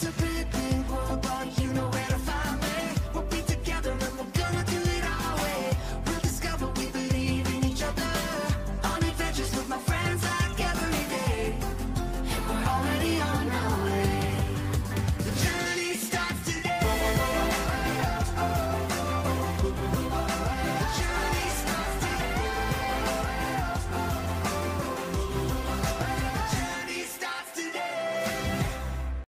to be